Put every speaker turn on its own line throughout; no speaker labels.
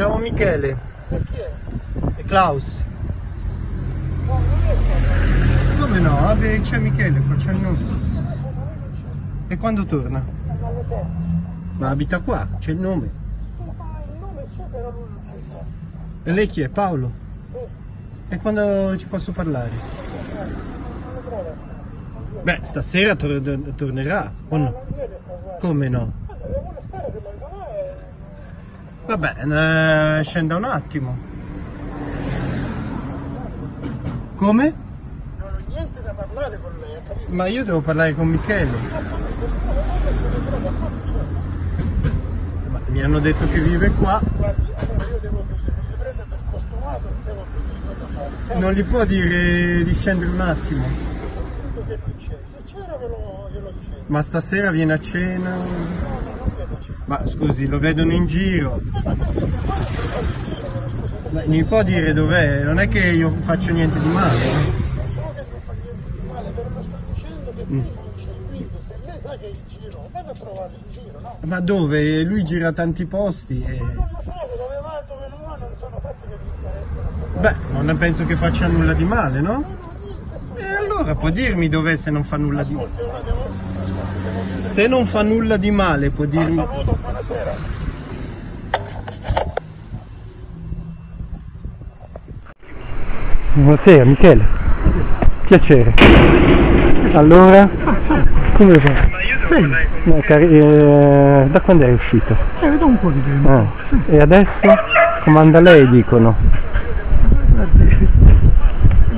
Cercavo Michele
E chi è?
e Klaus.
No, non è quello.
Come no? Vabbè, c'è Michele, qua c'è il nome. E quando torna?
Ma alle te.
Ma abita qua, c'è il nome.
Ma il nome c'è però lui non c'è qua.
E lei chi è? Paolo?
Sì.
E quando ci posso parlare? Beh, stasera tor- tornerà, o
No.
Come no?
Guarda, vuole stare che venga là e...
Va bene, eh, scenda un attimo. Come?
Non ho niente da parlare con lei?
Ma io devo parlare con Michele. Ma mi hanno detto che vive qua.
Guardi, allora io devo mi prende per costumato, devo fare.
Non gli può dire di scendere un attimo. Ma stasera viene a cena.
No, no, non vedo c'è.
Ma scusi, lo vedono in giro. Ma mi può dire dov'è? Non è che io faccio niente di male. eh. Ma dove? Lui gira tanti posti. e-. Beh, non penso che faccia nulla di male, no? E allora può dirmi dov'è se non fa nulla di male. Se non fa nulla di male può dirmi...
Saluto, buonasera.
Buonasera Michele. Piacere. Allora, come va? Eh, cari- eh, da quando è uscito?
Eh, vedo un po' di tempo.
Ah, e adesso comanda lei dicono.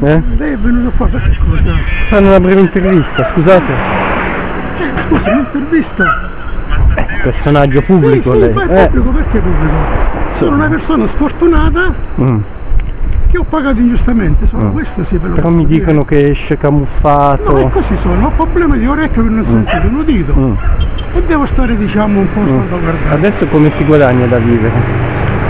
Eh?
Lei è venuto qua per cosa?
Fanno una breve intervista, scusate.
Scusa, un'intervista?
Personaggio pubblico
sì,
lei.
ma
Eh,
pubblico, perché pubblico? Sono una persona sfortunata
mm,
che ho pagato ingiustamente, solo
Mm.
questo sì lo
Però mi
dire.
dicono che esce
No,
camuffato.
così sono, ho problemi di orecchio che non sento un udito
Mm,
e devo stare diciamo un po'
mm.
salvaguardato.
Adesso come si guadagna da vivere?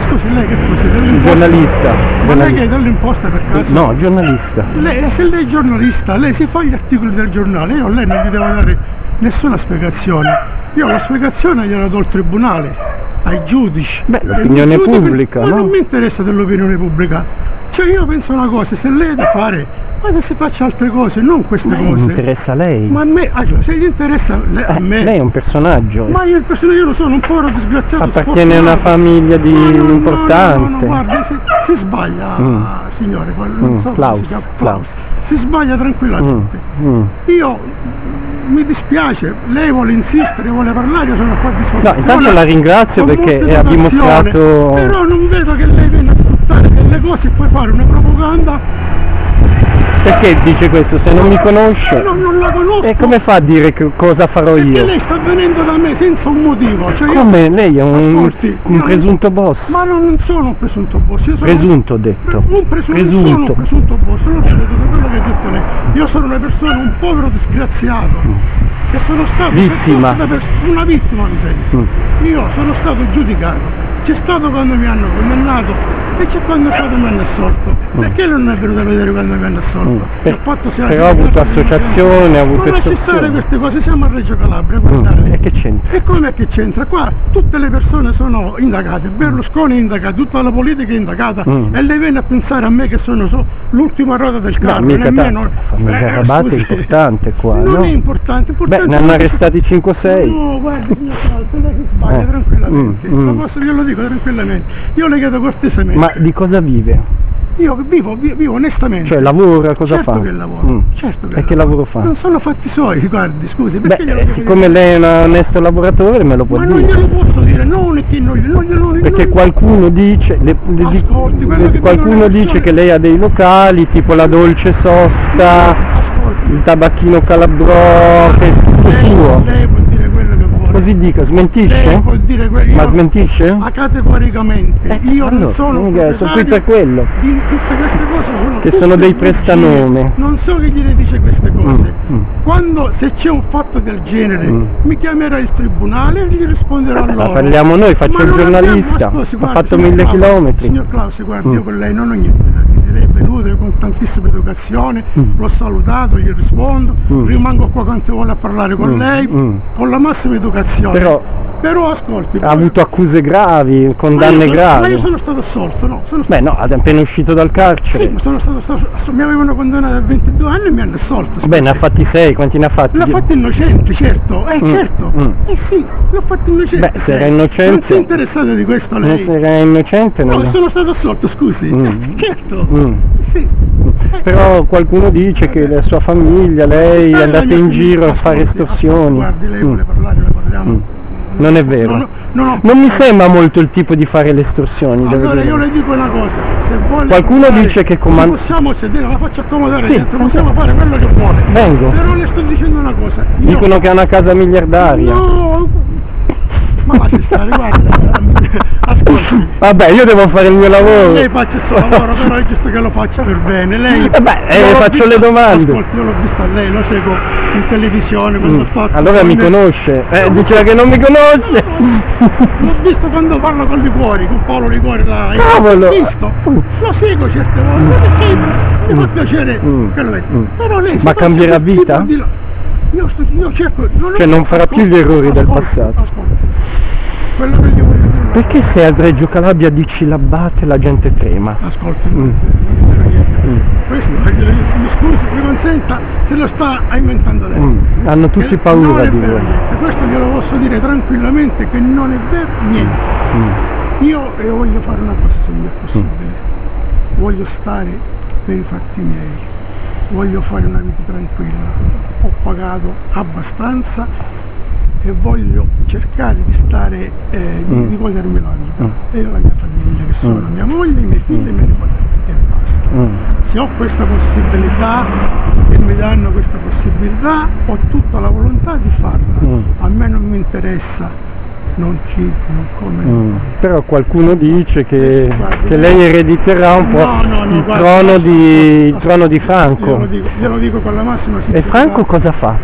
Scusi, lei che dell'imposta?
Giornalista.
Ma lei che è dell'imposta per caso?
No, giornalista.
Lei, se lei è giornalista, lei si fa gli articoli del giornale, io a lei non gli devo dare nessuna spiegazione. Io la spiegazione gliela do al tribunale, ai giudici.
Beh, l'opinione pubblica,
Ma
no?
non mi interessa dell'opinione pubblica. Cioè io penso una cosa, se lei è da fare, ma che si faccia altre cose, non queste
Ma
cose.
mi interessa lei.
Ma a me, ah, cioè, se gli interessa le- a
Eh,
me,
lei è un personaggio.
ma io il personaggio io lo sono un povero disgraziato.
Appartiene a una famiglia di
Ma no, no, No, no,
importante.
guarda, si, si sbaglia,
Mm.
signore, qual-
Mm,
non so
Klaus,
si chiama,
Klaus.
Si sbaglia
Mm,
tranquillamente.
mm.
Io mi dispiace, lei vuole insistere, vuole parlare, io sono qua a disposizione.
No, intanto la ringrazio perché ha dimostrato-
Però non vedo che lei venga a sfruttare delle cose e poi fare una propaganda.
Perché dice questo? Se non mi conosce?
Non, non la conosco.
E come fa a dire cosa farò
Perché
io?
lei sta venendo da me senza un motivo. Cioè io-
Come? Lei è un,
Ascolti,
un
io-
presunto boss.
Ma non sono un presunto boss, io sono
Presunto ho detto.
un presunto, non sono un presunto boss, non da quello che ha detto lei. Io sono una persona, un povero disgraziato, che sono stato
Vittima.
pers- una vittima mi sento.
Mm.
Io sono stato giudicato, c'è stato quando mi hanno condannato e c'è quando è stato mi hanno assolto. Perché non è venuto a vedere quando hanno assolto?
Mm.
Sia
Però ha avuto associazione, ha avuto
Non
estorsione.
queste cose, siamo a Reggio Calabria,
Mm.
guardate.
E che c'entra?
E come che c'entra? Qua tutte le persone sono indagate, Berlusconi è indagato, tutta la politica è indagata
Mm.
e lei viene a pensare a me che sono so- l'ultima ruota del
No,
carro,
mica
nemmeno...
tanto. Famiglia
Eh,
è importante qua,
Non
no?
è importante,
Beh,
importante...
ne hanno arrestati 5-6.
No, guardi signor Salto, lei si sbaglia
Eh,
tranquillamente,
mm, mm.
Ma posso, glielo dico tranquillamente, io le chiedo cortesemente,
Ma di cosa vive?
Io vivo, vivo, onestamente.
Cioè lavora, cosa
certo
fa?
che lavoro,
Mm.
certo che
E che lavoro fa?
Non sono fatti suoi, guardi, scusi,
Beh, eh, siccome
dire?
lei è un onesto lavoratore me lo può
Ma non
dire.
glielo posso dire, non che non, non glielo
Perché
non-
qualcuno dice, le- le-
Ascolti, quello che
qualcuno
le
dice che lei ha dei locali, tipo la Dolce Sosta,
Ascolti,
il tabacchino Calabrò, che è tutto
lei,
suo.
lei può dire quello che vuole.
Così dica, smentisce?
quello.
Ma smentisce?
Ma categoricamente,
Eh,
io
allora,
non sono un
mica, sono qui per quello.
di tutte queste cose sono
Che sono dei prestanome.
Non so chi gliene dice queste cose.
Mm, mm.
Quando se c'è un fatto del genere
Mm.
mi chiamerà il tribunale e gli risponderò
Ma
loro.
parliamo noi, faccio
Ma
il
abbiamo-
giornalista,
ma
ho
guardi,
fatto mille chilometri.
Signor Claudio, guardi,
Mm.
io con lei non ho niente da dire, io con tantissima educazione,
Mm.
l'ho salutato, gli rispondo,
Mm.
rimango qua quando vuole a parlare con
Mm,
lei,
mm.
con la massima educazione.
Però
Però ascolti,
Ha avuto accuse gravi, condanne
ma sono- Ma
gravi.
io sono stato assolto, no? Sono
Beh no, è appena uscito dal
Sì,
carcere.
ma sono stato, stato- mi avevano condannato a 22 anni e mi hanno assolto.
Beh, ne ha fatti sei, quanti ne ha fatti?
L'ha fatto innocente, certo, eh
Mm,
certo.
mm.
Eh sì, l'ho fatto innocente.
Beh, se era innocente-
Non si è interessato di questo lei.
se era innocente
No,
non...
sono stato assolto, scusi.
Mm.
Eh, certo. Sì.
Però qualcuno dice che la sua famiglia, lei è
Eh,
andata in giro a fare estorsioni.
Guardi, lei
Mm.
vuole parlare, ne parliamo.
Mm. Non è vero.
No, no, no, no.
Non mi sembra molto il tipo di fare le estorsioni,
Allora io le dico una cosa,
Qualcuno
fare-
dice che comand-
ci possiamo sedere, la faccio accomodare
Sì.
dentro, possiamo fare quello che vuole.
Vengo.
Però le sto dicendo una cosa. io-
Dicono che ha una casa miliardaria.
No, ma lasci stare, guarda. Ascolti.
Vabbè, io devo fare il mio lavoro.
Lei faccia il suo lavoro, però è giusto che lo faccia per bene. Lei,
Eh beh, eh,
l'ho
faccio le domande.
Ascolti, io l'ho vista lei, lo seguo in televisione quando
Mm,
fatto.
Allora mi conosce. Eh, diceva che non mi conosce.
L'ho visto quando parlo con Liguori, con Paolo Liguori là.
Cavolo!
Visto. Lo seguo certe volte perché mi fa piacere
Mm.
che lo.
Mm.
Però lei
Ma cambierà vita?
Io, sto- io cerco. Non
Cioè, non farà più gli errori del
ascolti,
passato.
ascolti. Quello che gli voglio dire.
Perché se a Reggio Calabria dici la batte la gente trema?
Ascolti,
Mm. Mm.
Questo, eh, mi scusi, mi consenta, se lo sta inventando lei.
Mm, Hanno tutti
Che
paura di
niente. Questo glielo posso dire tranquillamente che non è vero niente.
Mm.
Io eh, voglio fare una cosa se mi è possibile. Voglio stare per i fatti miei. Voglio fare una vita tranquilla. Ho pagato abbastanza e voglio cercare di stare, eh, di,
Mm.
di godermi la vita.
Mm.
E io la mia famiglia, che sono
Mm.
mia moglie, i miei figli e i miei nipoti. E basta.
Mm.
Se ho questa possibilità e mi danno questa possibilità, ho tutta la volontà di farla.
Mm.
A me non mi interessa non chi, non come,
Mm. Però qualcuno dice che,
Guardi,
che lei erediterà un po'
No, no,
il,
guarda,
trono di, il trono di
Glielo
Franco.
dico, glielo dico con la massima
E. Franco cosa fa?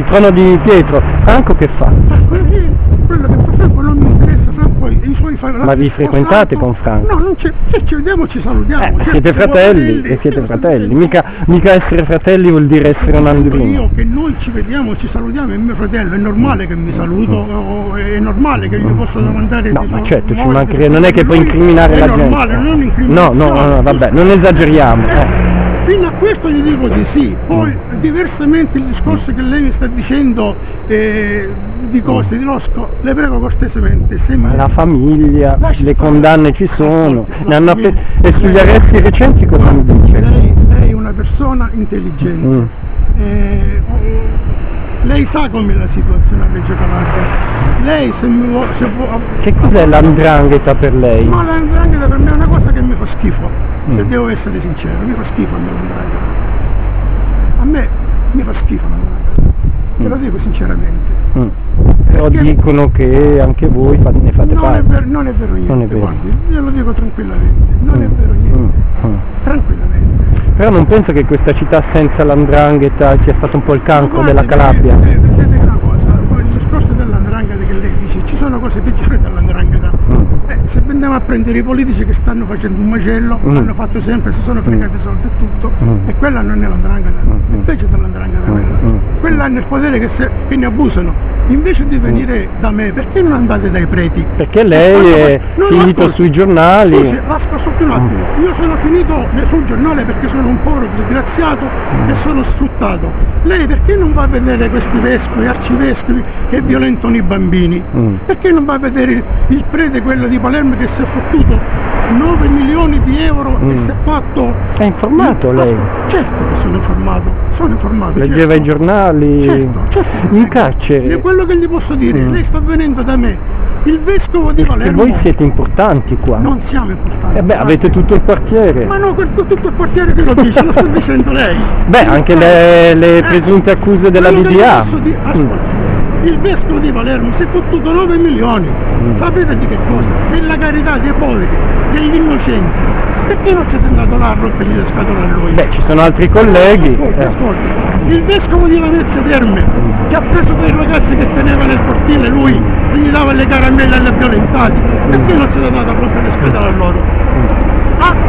Il trono di Pietro. Franco che fa?
Ma quello che, quello che fa Franco non mi interessa, Franco i suoi fa-
Ma vi frequentate con Franco?
No, non c'è, se ci vediamo ci salutiamo.
Eh, siete fratelli, e siete fratelli. Mica, mica essere fratelli vuol dire essere un andrino.
Io che noi ci vediamo, ci salutiamo, è mio fratello, è normale che mi saluto, o- è normale che gli posso domandare
Mm. No, ma certo, ci mancherebbe, non è che puoi incriminare
è
la
normale,
gente.
non
No,
incriminazione.
no, no, no, vabbè, non esageriamo.
Eh. Fino a questo gli dico di sì, poi diversamente il discorso che lei mi sta dicendo eh, di cose, di Rosco, le prego cortesemente, se mi...
La famiglia,
Lasci
le condanne ci sono, ne hanno
famiglia-
e sugli arresti recenti cosa mi dice?
Lei, lei è una persona intelligente.
Mm.
Eh, oh, lei sa com'è la situazione a Reggio Calabria. Lei se mi vuole...
Che cos'è l'andrangheta per lei?
ma l'andrangheta per me è una cosa che mi fa schifo, se
Mm.
devo essere sincero, mi fa schifo a me l'andrangheta. A me mi fa schifo l'andrangheta, te lo
Mm.
dico sinceramente.
Mm. Però dicono che anche voi ne fate
Non è,
parte.
vero, non è vero niente,
Non è vero.
guardi, glielo dico tranquillamente, non è
Mm.
vero niente,
Mm. Mm.
tranquillamente.
Però non penso che questa città senza l'andrangheta sia stato un po' il cancro della Calabria.
ti dico una cosa, il discorso dell'andrangheta che lei dice, ci sono cose peggiori dell'andrangheta.
Mm.
Eh, se andiamo a prendere i politici che stanno facendo un macello,
Mm.
hanno fatto sempre, si sono fregati
Mm.
soldi e tutto,
Mm.
e quella non è l'andrangheta,
Mm.
peggio dell'andrangheta
Mm.
quella.
Mm.
Quella hanno il potere che, se- ne abusano. Invece di venire da me, perché non andate dai preti?
Perché lei è
No,
finito sui giornali.
Scusi, ascolti un attimo, io sono finito sul giornale perché sono un povero disgraziato e sono sfruttato. Lei perché non va a vedere questi vescovi, arcivescovi che violentano i bambini?
Mm.
Perché non va a vedere il prete, quello di Palermo che si è fottuto 9 milioni di euro e
Mm.
si è fatto...
È informato lei?
Certo che sono informato, sono informato.
Leggeva
certo.
i giornali
Certo, certo.
in carcere.
quello che gli posso dire,
Mm.
lei sta venendo da me, il vescovo di
E
Palermo...
voi siete importanti qua.
Non siamo importanti.
E beh, avete tutto il quartiere.
Ma no, quel, tutto il quartiere che lo dice, lo sta dicendo lei.
Beh, anche le, le
Eh,
presunte accuse della BDA. Mm.
ascolta, il vescovo di Palermo si è fottuto 9 milioni.
Mm.
Sapete di che cosa? Della carità dei poveri, degli innocenti. Perché non siete andato là a rompergli le scatole a lui?
Beh, ci sono altri colleghi.
Ascolta,
eh.
ascolta. Il vescovo di Venezia Terme, che ha preso quei ragazzi che teneva nel cortile lui e gli dava le caramelle alle violentati, perché non siete andato a rompere le scatole a loro?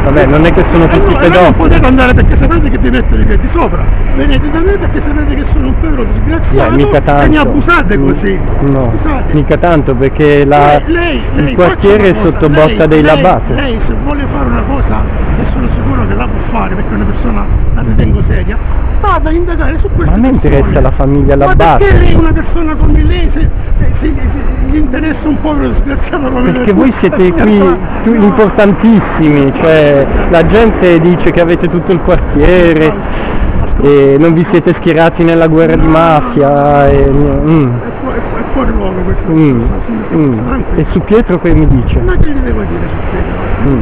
Vabbè, non è che sono
Eh
tutti
e voi non
pedofili.
potete andare perché sapete che vi mettono i piedi sopra. Venite da me perché sapete che sono un povero disgraziato
mica tanto.
e ne abusate
Mm,
così.
No,
Abusate.
mica tanto perché la-
Lei- lei- lei
il quartiere è sotto
cosa,
botta
lei-
dei
lei-
labate.
Lei se vuole fare una cosa, e sono sicuro che la può fare perché è una persona la ritengo seria, vada a indagare su questo.
Ma a me interessa la famiglia
Ma
Labate.
perché lei una persona come lei se, se- se- se- gli interessa un povero disgraziato come
Perché voi siete qui
No.
importantissimi, cioè la gente dice che avete tutto il quartiere e non vi siete schierati nella guerra di mafia e, mm,
È, fu- è fu- è fuori luogo questa
mm, mm. E su Pietro che mi dice?
Ma che gli devo dire su Pietro?
Mm.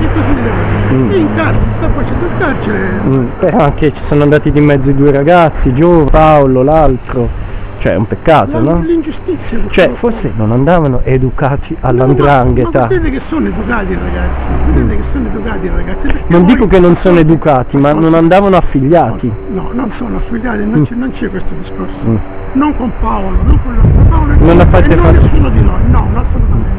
Mm.
In carcere, sta facendo il carcere.
Mm, Però anche ci sono andati di mezzo i due ragazzi, Gio, Paolo, l'altro, cioè è un peccato,
La-
no?
L'ingiustizia.
Cioè forse non andavano educati
Ma,
all'andrangheta.
ma vedete che sono educati i ragazzi, vedete che sono educati i ragazzi.
Non dico che non sono educati, ma non andavano affiliati.
No, non sono affiliati, non, c'è, non c'è questo discorso.
Mm.
Non con Paolo, non con Paolo.
Non
e non
fare-
nessuno di noi, no, no, assolutamente.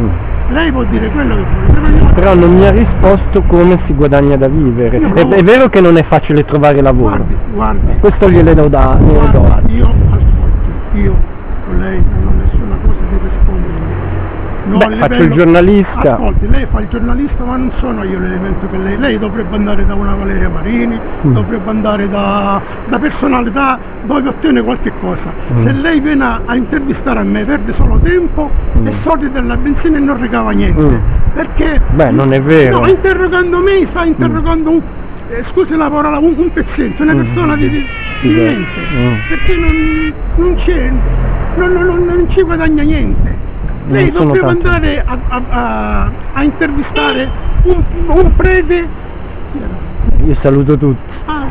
Mm.
Lei può dire quello che vuole, però
non mi ha risposto come si guadagna da vivere. È, è vero che non è facile trovare lavoro.
Guardi, guardi.
Questo gliele do.
Guarda, io ascolti, io con lei non ho nessuna cosa di rispondere. No,
Beh, faccio il giornalista.
Ascolti, lei fa il giornalista ma non sono io l'elemento per lei. Lei dovrebbe andare da una Valeria Marini,
Mm.
dovrebbe andare da, da personalità dove ottiene qualche cosa.
Mm.
Se lei viene a, a intervistare a me perde solo tempo
Mm.
e soldi della benzina e non ricava niente.
Mm.
Perché?
Beh, non è vero.
No, interrogando me sta interrogando un, eh, scusi la parola, un, un pezzente, una
Mm.
persona di, di, di niente,
Mm.
perché non, non c'è, non- non- non ci guadagna niente. Lei
Non tanti.
andare a, a- a- a intervistare un, un prete.
Io saluto tutti.
Ah.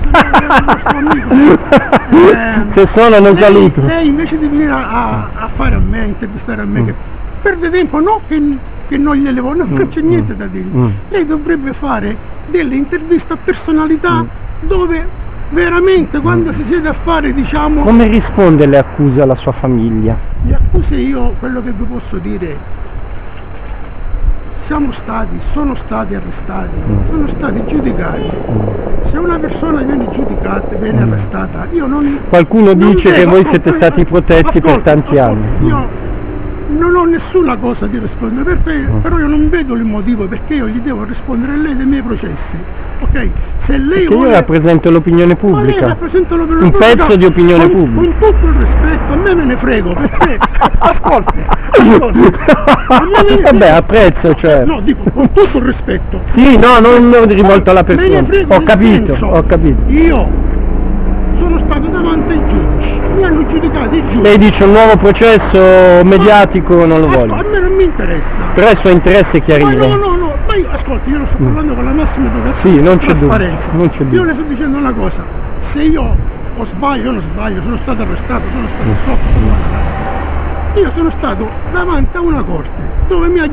Eh,
Se sono non
lei,
saluto.
Lei invece di venire a, a- fare a me, a intervistare a me,
Mm.
che perde tempo, no che, che non gliele vuole, non
Mm,
c'è
mm,
niente da dire.
mm.
Lei dovrebbe fare delle interviste a personalità
Mm.
dove veramente quando si siede a fare diciamo
Come risponde alle accuse alla sua famiglia?
le accuse io quello che vi posso dire siamo stati, sono stati arrestati,
Mm.
sono stati giudicati. Se una persona viene giudicata, viene
Mm.
arrestata, io non...
Qualcuno
non
dice che voi siete stati protetti per tanti anni.
Io non ho nessuna cosa di rispondere, perché,
Mm.
però io non vedo il motivo perché io gli devo rispondere a lei dei miei processi. Ok? Se lei
Perché io
vuole...
rappresento l'opinione
Ma
pubblica.
rappresenta l'opinione
Un
pubblica
pezzo di opinione
con,
pubblica.
Con tutto il rispetto, a me me ne frego, perché ascolti,
Vabbè,
frego.
apprezzo, cioè.
No, dico con tutto il rispetto.
Sì, no, non non rivolto alla persona. Ho capito,
senso,
ho capito.
Io sono stato davanti ai giudici, mi hanno giudicato i giudici.
Lei dice un nuovo processo mediatico non lo
Ascol-
voglio.
A me non mi interessa.
Però il suo interesse è
Ma
chiarire.
no, no, no, ma io, ascolti, io lo sto parlando con la massima educazione.
Sì, non c'è dubbio, non.
Io le sto dicendo una cosa, se io o sbaglio o non sbaglio, sono stato arrestato, sono stato sotto, andato. io sono stato davanti a una corte dove mi ha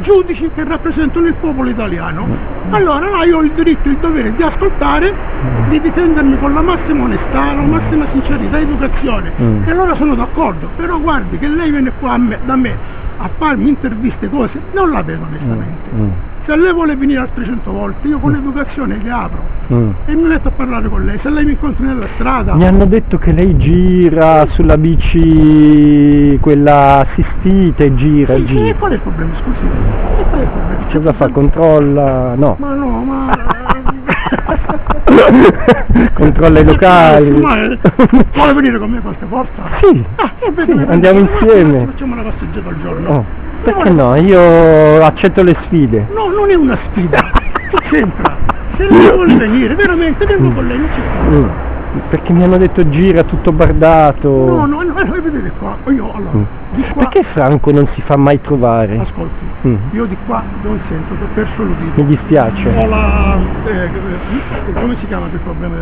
giudici che rappresentano il popolo italiano. Allora là io ho il diritto e il dovere di ascoltare, di difendermi con la massima onestà, la massima sincerità e educazione.
Mm.
E allora sono d'accordo, però guardi che lei viene qua me- da me a farmi interviste cose, non la vedo onestamente.
Mm,
Se lei vuole venire altre cento volte, io con l'educazione le apro
mm.
e mi metto a parlare con lei. Se lei mi incontri nella strada,
Mi hanno detto che lei gira sulla bici, quella assistita e gira,
sì,
gira.
qual è il problema? Scusi, e qual è il problema?
Cosa fa? Controlla? No.
Ma no, ma...
Controlla i locali.
Vuole venire con me qualche volta?
Sì.
Ah, e
Sì, andiamo insieme.
Facciamo una passeggiata al giorno.
Oh, perché no? Io accetto le sfide.
No, non è una sfida. C'entra? Se lei vuole venire, veramente vengo con lei, non.
Mm. Perché mi hanno detto gira tutto bardato.
No, no, no, no, vedete qua, io allora,
Mm.
di qua,
Perché Franco non si fa mai trovare?
ascolti,
Mm.
io di qua non sento ho perso l'udito.
Mi dispiace.
Ho la, eh, come si chiama quel problema?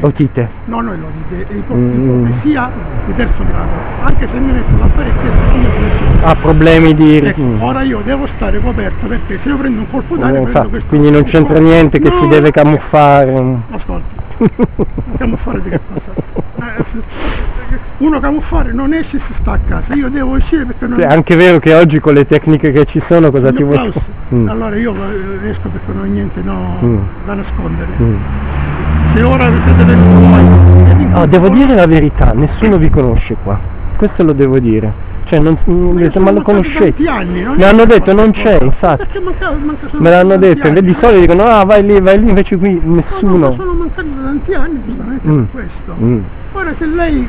Otite.
No, no, l'odite,
Mm.
l'ipocrisia di terzo grado, anche se mi metto l'apparecchietto io penso-
Ha problemi di...
Ecco,
Mm.
ora io devo stare coperto perché se io prendo un colpo d'aria
quindi non c'entra niente che
No,
si deve camuffare.
Ascolti, camuffare di che cosa? Eh, uno camuffare non esce se sta a casa, io devo uscire perché non
È anche vero che oggi con le tecniche che ci sono cosa ti vuoi... Mm,
Allora io esco perché non ho niente no,
Mm.
da nascondere.
mm.
Se ora siete venuti voi, e
Oh, devo dire la verità, nessuno vi conosce qua. Questo lo devo dire. Cioè, non, mm,
Ma
lo conoscete.
anni, non
Mi hanno detto non c'è, infatti.
Manca- manca
Me l'hanno detto,
anni.
di solito dicono ah vai lì, vai lì, invece qui
No, no,
nessuno.
sono mancato da tanti anni giustamente
Mm.
per questo.
Mm.
Ora se lei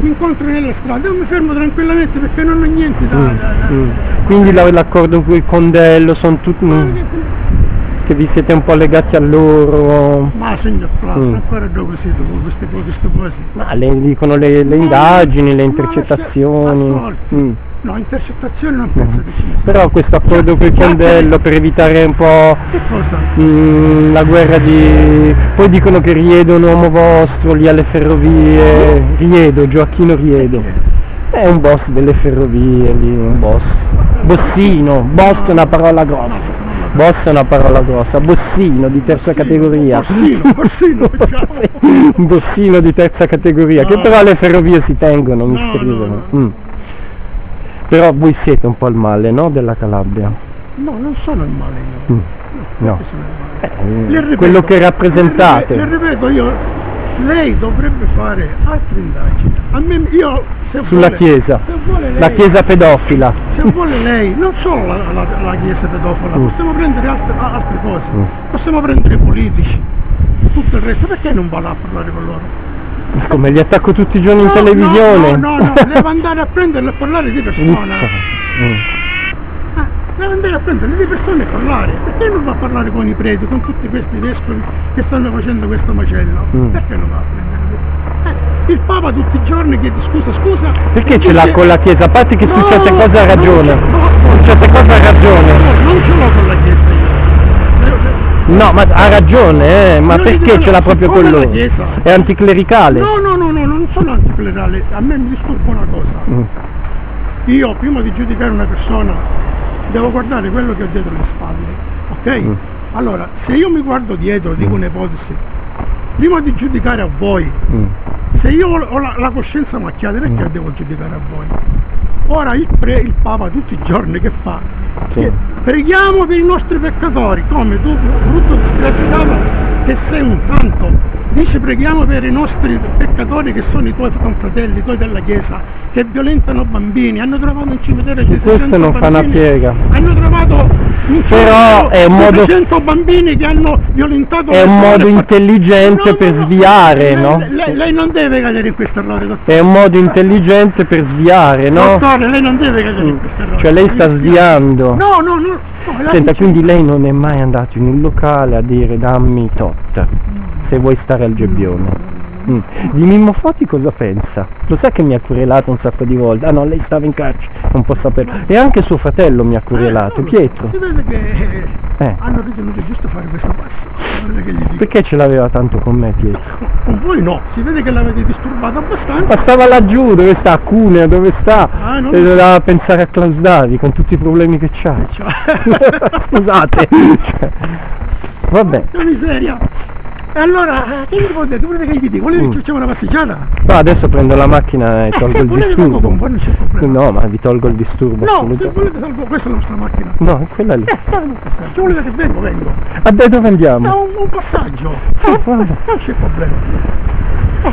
mi incontra nella strada io mi fermo tranquillamente perché non ho niente da...
Mm,
da- da-
mm. Quindi la- l'accordo con il condello, sono tutti... Mm,
che-
che vi siete un po' legati a loro.
Ma signor Plaza,
Mm.
ancora dove siete voi queste queste cose?
Ma le dicono le, le indagini, le intercettazioni. Mm.
No, intercettazioni non penso che ci sia.
Però questo accordo con il
Chiacchiere-
condello per evitare un po'
Che cosa?
mm, la guerra di... Poi dicono che Riedo è un uomo vostro lì alle ferrovie. Riedo, Gioacchino Riedo. È un boss delle ferrovie lì, un boss. Bossino, boss è una parola grossa. Boss è una parola grossa, bossino di terza categoria.
Bossino, bossino, diciamo.
un bossino di terza categoria, che
No.
però alle ferrovie si tengono, mi
No, no.
Mm. Però voi siete un po' il male, no? Della Calabria.
No, non sono il male io.
Mm. No. Eh,
Le ripeto,
quello che rappresentate.
Le ripeto, le ripeto, io, lei dovrebbe fare altre indagini. A me, io,
Sulla
vuole,
chiesa.
Lei,
La chiesa pedofila.
Se vuole lei, non solo la, la, la chiesa pedofila,
Mm.
possiamo prendere altre, altre cose.
Mm.
Possiamo prendere i politici, tutto il resto, perché non va là a parlare con loro?
Come li attacco tutti i giorni in
No,
televisione.
No, no, no, deve andare a prenderle e parlare di persona.
Mm.
Ah, deve andare a prendere di persone e parlare. Perché non va a parlare con i preti, con tutti questi vescovi che stanno facendo questo macello?
Mm.
Perché non va a prendere? Il Papa tutti i giorni chiede scusa, scusa.
Perché ce l'ha con la chiesa? A parte che su
No,
certe cose ha ragione.
no, no,
Su certe cose ha ragione.
no, non ce l'ho con la Chiesa io.
No, ma ha ragione, eh, ma
gli
perché ce l'ha
no,
proprio con loro? È anticlericale?
No, no, no, no, non sono anticlerale, a me mi disturba una cosa.
Mm.
Io prima di giudicare una persona devo guardare quello che ho dietro le spalle, ok?
Mm.
Allora, se io mi guardo dietro, dico un'ipotesi, prima di giudicare a voi,
Mm.
Se io ho la, la coscienza macchiata perché
Mm.
devo giudicare a voi? Ora il, pre, il Papa tutti i giorni che fa?
Sì.
Che preghiamo per i nostri peccatori, come tu, brutto disgraziato, che sei un santo, dice preghiamo per i nostri peccatori che sono i tuoi confratelli, i tuoi della Chiesa, che violentano bambini, hanno trovato in cimitero
Su questo non fa una
bambini,
piega.
hanno trovato
Però è un modo-
700 bambini che hanno violentato
È un modo intelligente
No,
per
no,
sviare, no?
Lei, lei non deve cadere in questo errore, dottore.
È un modo intelligente per sviare, no?
Dottore, lei non deve cadere in
Mm.
questo errore.
Cioè lei sta sviando.
No, no, no. no
Senta, quindi lei non è mai andato in un locale a dire dammi tot, se vuoi stare al gebbione. Mm. Di Mimmo Foti cosa pensa? Lo sa che mi ha querelato un sacco di volte? Ah no, lei stava in carcere, non può saperlo. E anche suo fratello mi ha querelato,
Eh, no,
Pietro.
Si vede che
Eh.
hanno ritenuto giusto fare questo passo.
Perché ce l'aveva tanto con me Pietro?
Con voi no, si vede che l'avete disturbato abbastanza.
Ma stava laggiù, dove sta? A Cuneo, dove sta?
Ah, non
E
so.
doveva pensare a Klaus Davi con tutti i problemi che c'ha.
Cioè,
Scusate. Cioè, Vabbè.
che miseria. Allora, eh, che potete? Volete che gli dico? Volete
Mm.
che facciamo una passeggiata?
No, adesso prendo la macchina e tolgo il disturbo.
con.
No, ma vi tolgo il disturbo.
No, se volete salvo, questa è la nostra macchina.
No, è quella lì.
Eh. Se volete che vengo, vengo.
A te dove andiamo?
No, un, un passaggio.
Sì, guarda.
Non c'è problema. Eh,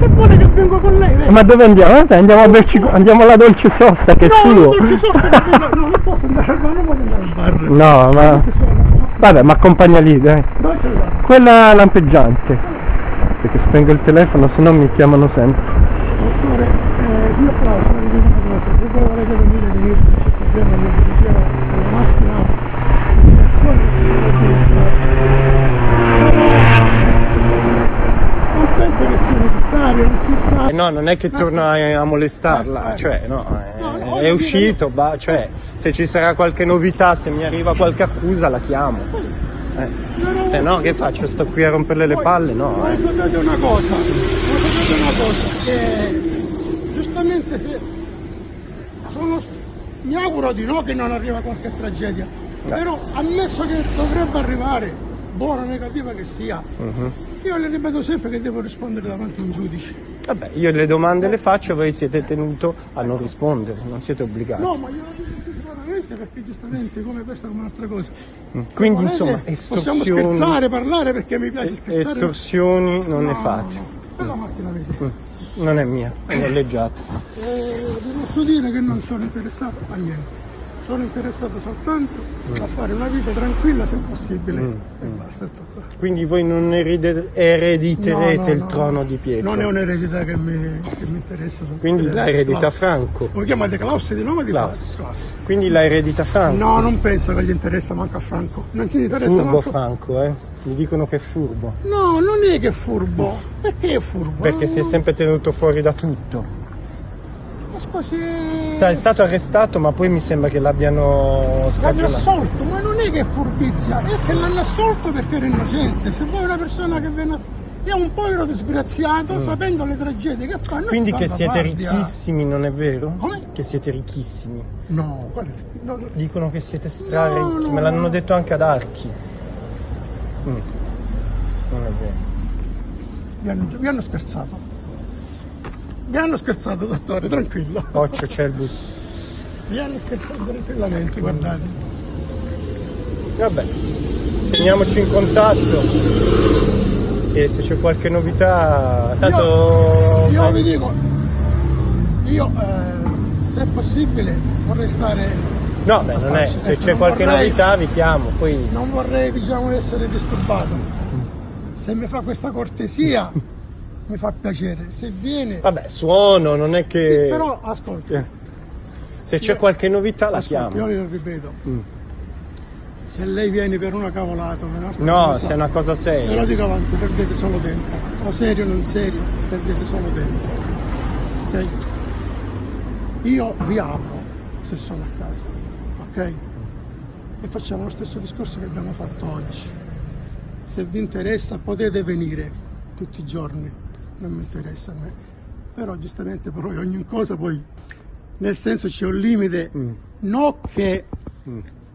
Se vuole che vengo con lei, vengo.
Ma dove andiamo? Vabbè, andiamo a berci, andiamo alla dolce sosta che è
no,
suo.
ci sono, no, non posso andare al bar, non voglio andare al bar.
No, ma... Vabbè, ma accompagna lì, dai. Quella lampeggiante. Perché spengo il telefono, se no mi chiamano sempre.
Dottore, eh, io però sono di una cosa, se voi volete venire venire, non c'è problema, io vi dicevo, con la maschera, non penso che sia necessario, non si sa.
Eh no, non è che torna a, molestarla, cioè no, è, è uscito, bah, cioè se ci sarà qualche novità, se mi arriva qualche accusa la chiamo. Eh. Se no che faccio? Sto qui a romperle le palle? No. Eh.
sapete una cosa, una cosa, che giustamente se sono, mi auguro di no che non arriva qualche tragedia, però ammesso che dovrebbe arrivare, buona o negativa che sia,
Mhm.
io le ripeto sempre che devo rispondere davanti a un giudice.
Vabbè, io le domande le faccio, voi siete tenuto a non rispondere, non siete obbligati.
No, ma io lo dico sicuramente perché giustamente come questa come un'altra cosa.
Mm. Quindi
Volete,
insomma,
possiamo scherzare, parlare perché mi piace scherzare.
estorsioni non ne
No,
fate.
no, no. Per la macchina vedi.
Mm. Non è mia, è noleggiata.
Eh, posso dire che non sono interessato a niente. Sono interessato soltanto a fare una vita tranquilla se possibile. E basta, è tutto qua.
Quindi voi non erediterete
No, no,
il
no.
trono di Pietro.
Non è un'eredità che mi, che mi interessa.
Quindi la eredita. Franco.
Come chiamate Klaus di nome di
Klaus. Quindi la eredita Franco.
No, non penso che gli interessa manco a Franco. Non gli interessa
Furbo
manco...
Franco, eh? Mi dicono che è furbo.
No, non è che è furbo. Perché è furbo?
Perché si è sempre tenuto fuori da tutto.
Scusi...
È stato arrestato ma poi mi sembra che l'abbiano
L'hanno
scagionato.
assolto, ma non è che è furbizia, è che l'hanno assolto perché era innocente. Se vuoi una persona che viene. è un povero disgraziato, sapendo le tragedie che fanno.
Mm. Quindi che siete
salvaguardia.
ricchissimi, non è vero?
Come?
Che siete ricchissimi.
No, qual è? No, no.
Dicono che siete straricchi,
No, no,
me l'hanno
no.
detto anche ad Archi. Mm. Non è vero.
Vi, hanno, vi hanno scherzato. Vi hanno scherzato, dottore, tranquillo.
Occhio bus.
Vi hanno scherzato tranquillamente, guardate.
Vabbè, teniamoci in contatto. E se c'è qualche novità, tanto.
Io vi dico, io eh, se è possibile vorrei stare
No, beh, non è. Se c'è qualche novità vi chiamo, poi.
non vorrei diciamo essere disturbato. Se mi fa questa cortesia mi fa piacere. Se viene,
Vabbè, suono, non è che.
sì, però ascolti,
Eh. Se c'è qualche novità la
ascolti,
chiamo.
io lo ripeto.
Mm.
Se lei viene per una cavolata, un'altra
No,
cosa,
se è una cosa
ve lo
seria.
dico avanti, perdete solo tempo. O serio o non serio, perdete solo tempo. Ok? Io vi apro se sono a casa, ok? E facciamo lo stesso discorso che abbiamo fatto oggi. Se vi interessa potete venire tutti i giorni, non mi interessa a me. Però giustamente per voi ogni cosa poi, nel senso c'è un limite,
Mm.
non che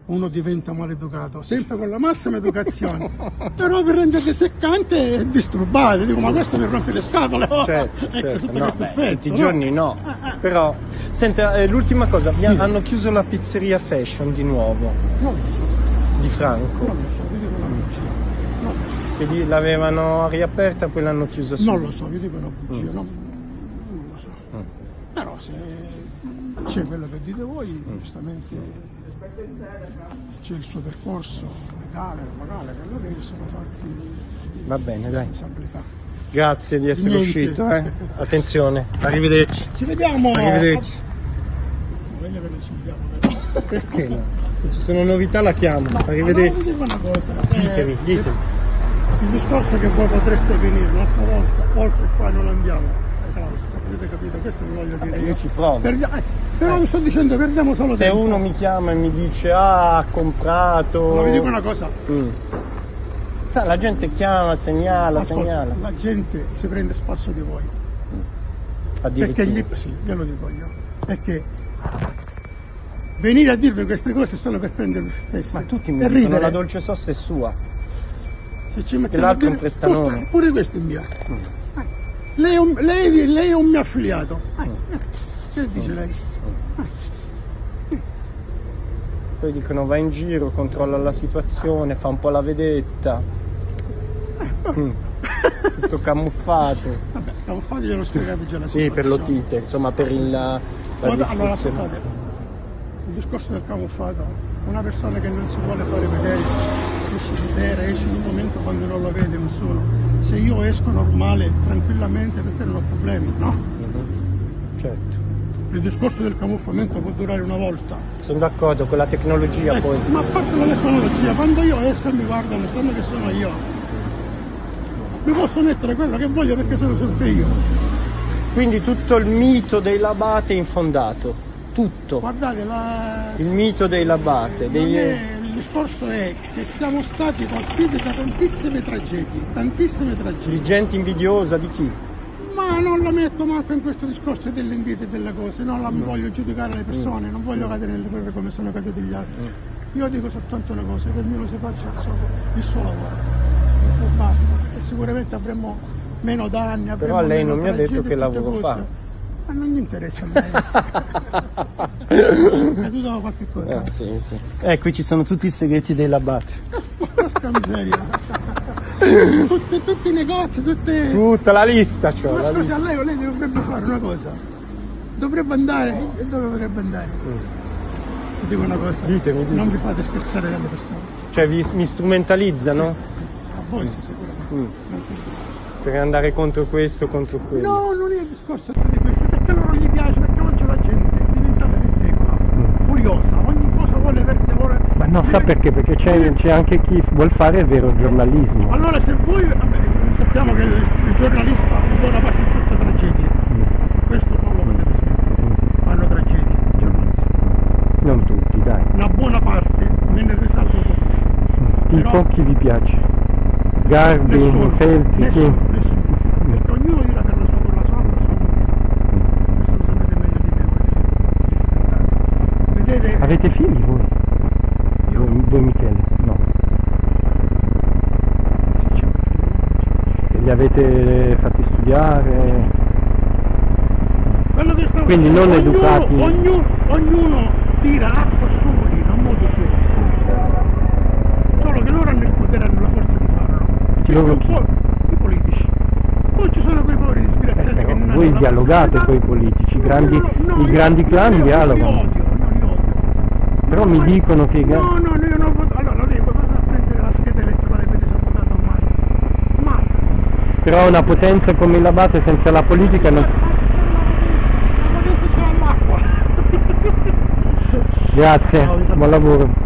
uno diventa maleducato, sempre con la massima educazione. Però vi rendete seccante e disturbate, dico ma questo mi rompe le scatole.
Certo,
ecco,
certo.
sotto
No,
questo aspetto, no?
giorni no. Però, senta, eh, l'ultima cosa, abbiamo- hanno chiuso la pizzeria Fashion di nuovo,
so,
di Franco.
non lo so, vi dico una bugia. Non lo so.
Che lì l'avevano riaperta, poi l'hanno chiusa su.
Non lo so, vi dico una bugia,
Mm.
non, non lo so. Però se c'è quello che dite voi,
Mm.
giustamente c'è il suo percorso legale, morale, che loro sono fatti
Va bene, dai. Grazie di essere
Niente.
uscito, eh. Attenzione. Arrivederci.
Ci vediamo!
Arrivederci.
Meglio che non ci vediamo, però.
Perché no? Se ci sono novità la chiamo.
Ma
Arrivederci.
se-
Ditemi, ditemi.
Il discorso è che voi potreste venire un'altra volta, oltre qua non andiamo. Eh, Klaus, avete capito? Questo vi voglio dire.
io ci provo.
Perdi- eh, però vi sto dicendo, perdiamo solo
Se
tempo.
uno mi chiama e mi dice ah ha comprato.
Ma vi dico una cosa,
Mm. Sa, la gente chiama, segnala,
ascolta,
segnala.
la gente si prende spasso di voi. Perché
Addirittura.
gli, sì, glielo dico io. Perché venire a dirvi queste cose solo per prendere fesse.
Ma tutti mi dicono
ridere.
la dolce sosta è sua.
Se ci mettiamo
l'altro è un prestanome.
Pure, pure questo è mio. Eh, Lei, è un, lei, lei è un mio affiliato. Eh, eh, Che dice lei?
Poi dicono va in giro, controlla la situazione, fa un po' la vedetta. Mm. Tutto camuffato.
Vabbè, camuffato glielo spiegate già la
Sì, per
situazione.
l'otite, insomma per il, la
Allora, allora,
distruzione.
ascoltate, il discorso del camuffato, una persona che non si vuole fare vedere, esce di sera, esce in un momento quando non lo vede nessuno. Se io esco normale, tranquillamente, perché non ho problemi, no?
Mhm. Certo,
Il discorso del camuffamento può durare una volta.
sono d'accordo con la tecnologia
Ecco,
poi.
ma a parte la tecnologia, quando io esco e mi guardano, sanno che sono io. Mi posso mettere quello che voglio perché sono sempre io.
Quindi tutto il mito dei labate è infondato. Tutto.
Guardate, la...
Il mito dei labate, dei...
è- il discorso è che siamo stati colpiti da tantissime tragedie, tantissime tragedie.
di gente invidiosa, di chi?
Ma non lo metto manco in questo discorso dell'invito e delle cose, non la voglio giudicare le persone, non voglio cadere nell'errore come sono caduti gli altri. Io dico soltanto una cosa, che ognuno si faccia il suo, il suo lavoro e basta. E sicuramente avremo meno danni.
Però
avremo
lei
meno
non mi ha detto che lavoro fa.
Ma non mi interessa a me. È tutta qualche cosa.
Eh, sì, sì. Eh, qui ci sono tutti i segreti dei labati.
Porca miseria. Tutti, tutti i negozi, tutte...
Tutta la lista, cioè.
Ma scusa,
lista.
lei, lei dovrebbe fare una cosa. Dovrebbe andare, e dove dovrebbe andare? Vi dico una cosa,
Ditemi, ditemi.
non vi fate scherzare dalle persone.
Cioè, vi, mi strumentalizzano
Sì, sì, a voi sì, sicuramente.
Mm. Per andare contro questo, contro quello.
No, non è il discorso di questo, perché loro gli piace, perché oggi la gente è diventata ridicola, curiosa, ogni cosa vuole avere, vuole...
Ma no, sa perché? Perché c'è, c'è anche chi vuol fare il vero giornalismo.
Allora se voi, vabbè, sappiamo che il, il giornalista ha buona parte questa tragedia, questo non lo potete smettere, fanno tragedie, i giornalisti.
Non tutti, dai.
Una buona parte viene risalto tutto.
Tipo
Però-
chi vi piace? Garbi,
Nessuno,
Felti, chi?
nessuno, nessuno. Perché ognuno dirà per la sua, la la sua Questo lo sapete meglio di me. Vedete,
Avete figli voi?
io
Voi, voi Michele? No. E li avete fatti studiare?
quello che stavo
Quindi non
ognuno,
educati.
Ognuno, ognuno tira l'acqua a suo mulino, a modo suo. Solo che loro hanno il potere, hanno la forza di farlo. Ci
Loro
sono i politici. Poi ci sono quei poveri
Eh,
disgraziati che
però
non
voi dialogate con i politici, i
No,
grandi,
no, no,
i grandi clan dialogano. Però mi dicono che
No, no, io non voto. Allora, lei può andare a prendere la scheda elettorale per se ha votato mai. Mai.
Però una potenza come il Labate senza la politica non... Grazie, buon lavoro.